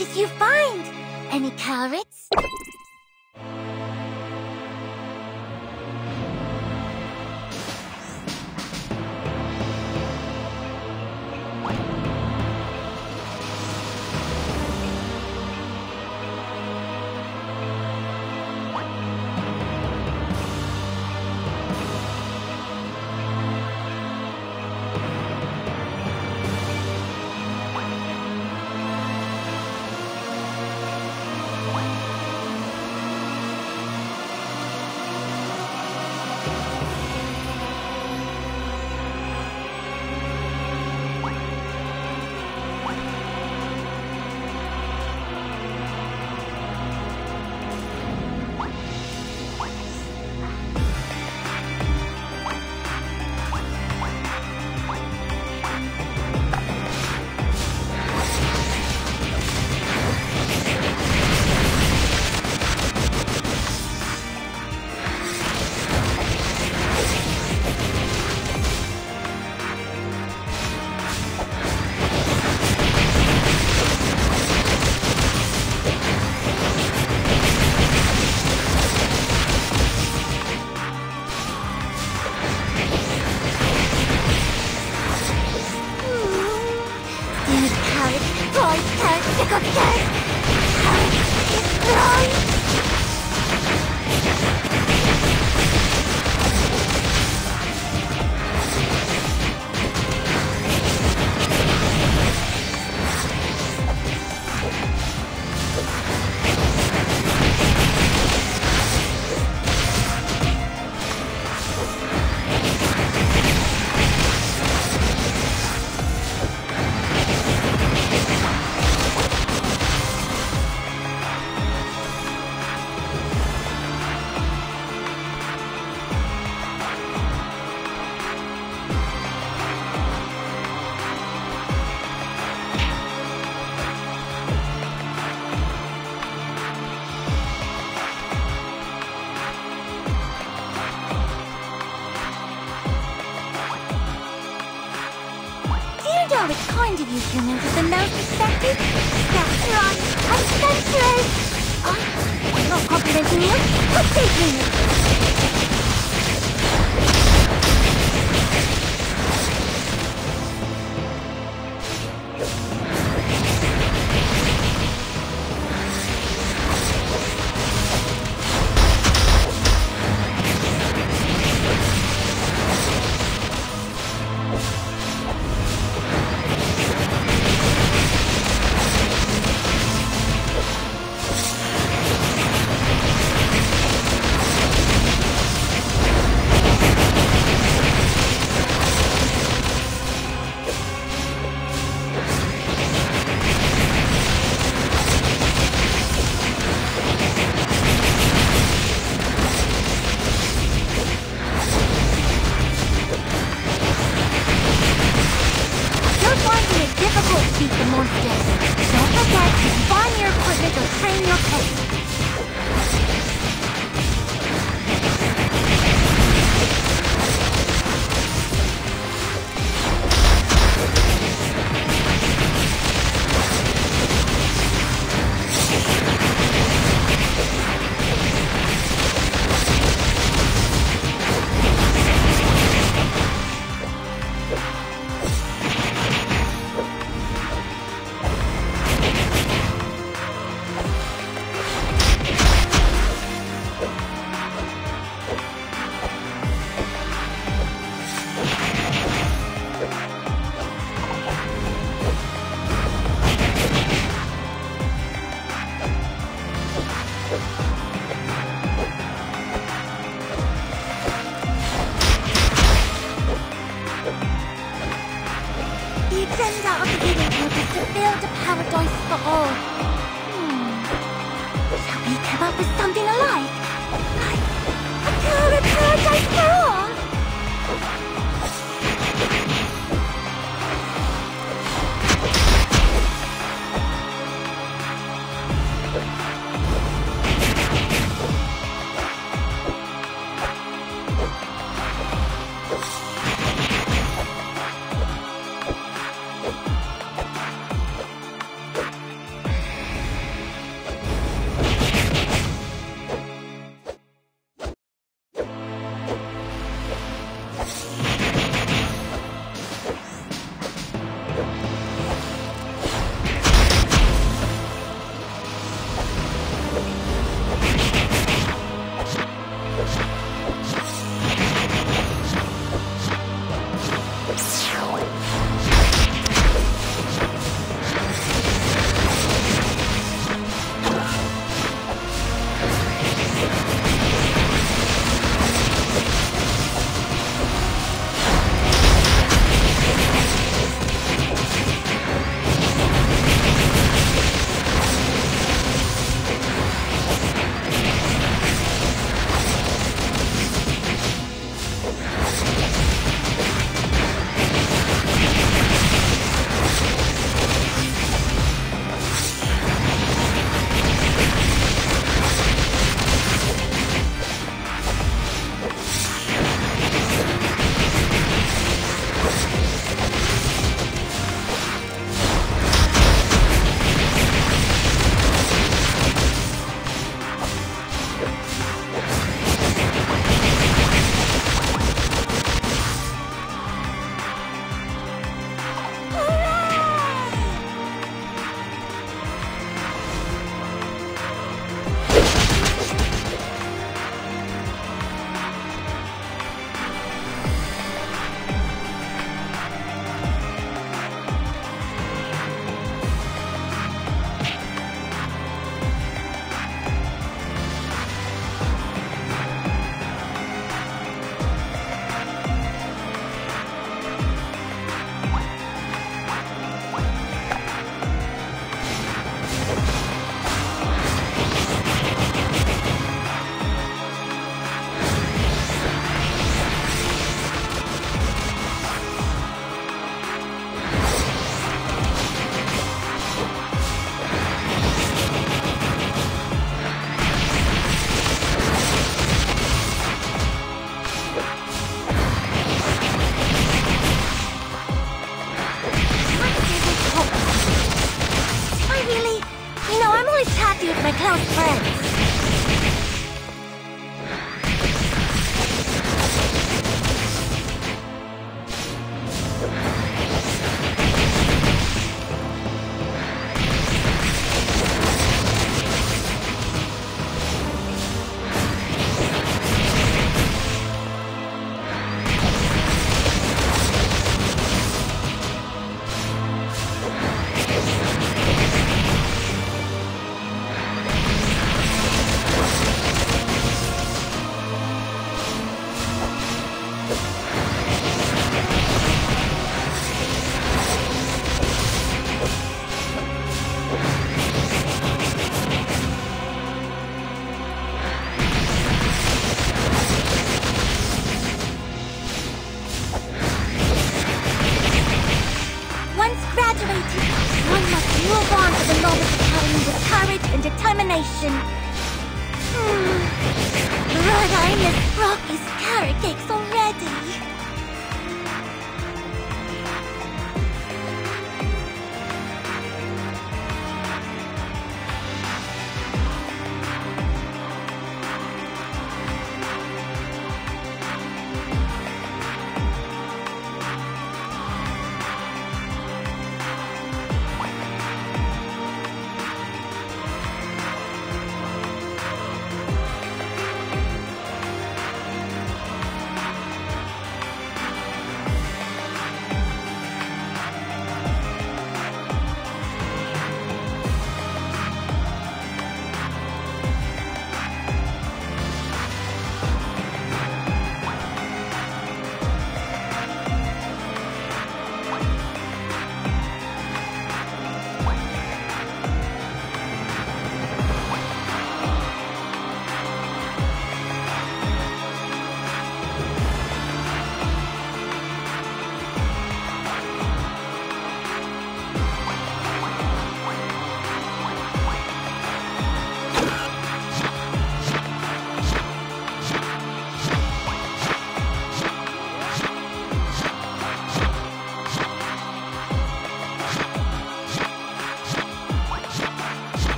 did you find? Any carrots? 国拳 You can pronounce it better? That's wrong. I'm senseless. Oh, no comprehension. What's taking it? For. Hmm. Shall we come up with something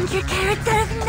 on your character.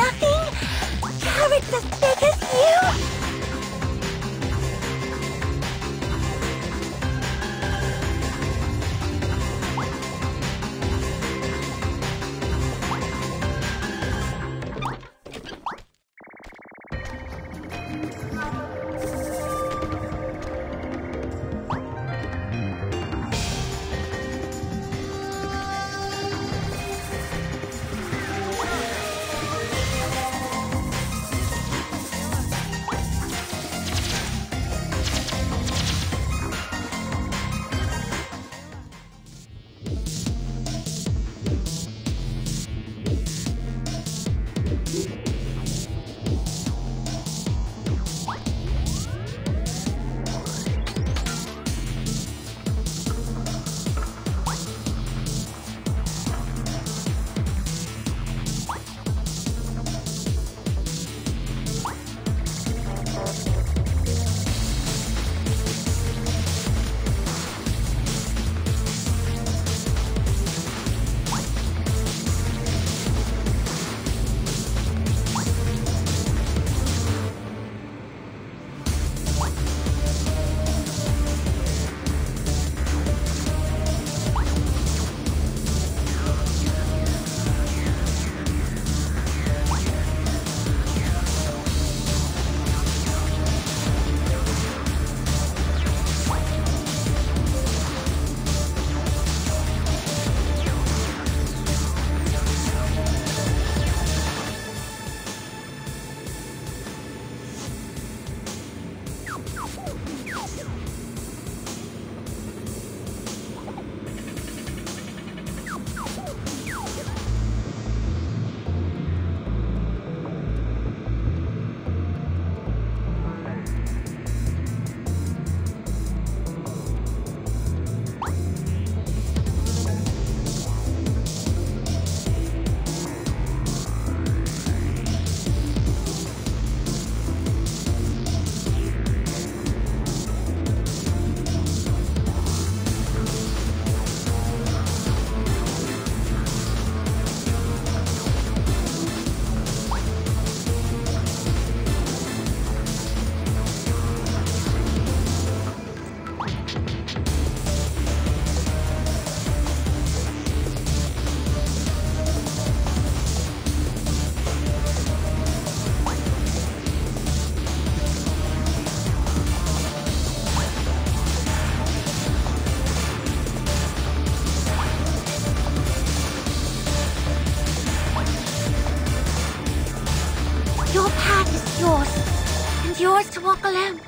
alone. Um,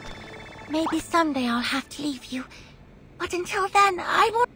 maybe someday I'll have to leave you. But until then, I will...